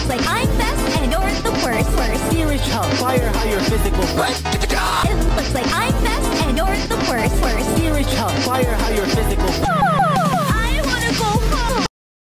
looks like I'm best and you're the worst. Worst. Here is Chum, fire how your physical. It looks like I'm best and you're the worst. Worst. Here is Chum, fire how your